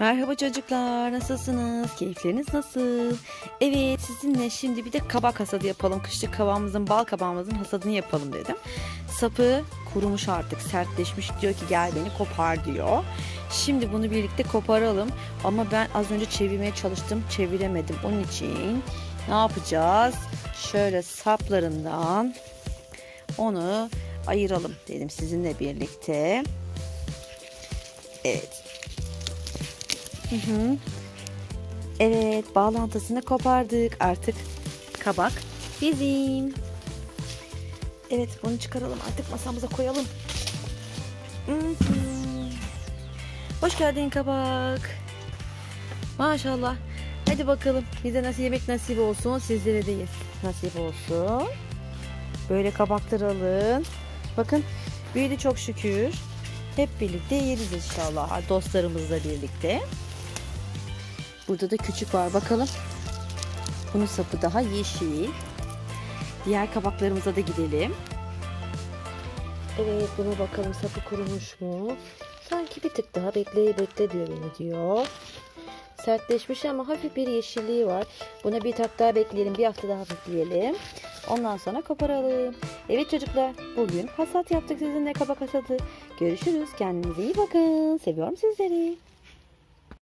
Merhaba çocuklar, nasılsınız? Keyifleriniz nasıl? Evet, sizinle şimdi bir de kabak hasadı yapalım. Kışlık kabağımızın, bal kabağımızın hasadını yapalım dedim. Sapı kurumuş artık, sertleşmiş. Diyor ki gel beni kopar diyor. Şimdi bunu birlikte koparalım. Ama ben az önce çevirmeye çalıştım, çeviremedim. Onun için ne yapacağız? Şöyle saplarından onu ayıralım dedim sizinle birlikte. Evet, Hı hı. Evet, bağlantısını kopardık. Artık kabak bizim. Evet, bunu çıkaralım. Artık masamıza koyalım. Hı hı. Hoş geldin kabak. Maşallah. Hadi bakalım. Bize nasıl yemek nasip olsun. Sizlere de nasip olsun. Böyle kabaklar alın. Bakın büyüdü çok şükür. Hep birlikte yeriz inşallah. Dostlarımızla birlikte. Burada da küçük var bakalım. Bunun sapı daha yeşil. Diğer kabaklarımıza da gidelim. Evet buna bakalım sapı kurumuş mu? Sanki bir tık daha bekleye bekle diyor beni diyor. Sertleşmiş ama hafif bir yeşilliği var. Buna bir tak daha bekleyelim. Bir hafta daha bekleyelim. Ondan sonra koparalım. Evet çocuklar bugün hasat yaptık sizinle kabak hasadı. Görüşürüz. Kendinize iyi bakın. Seviyorum sizleri.